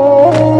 Oh.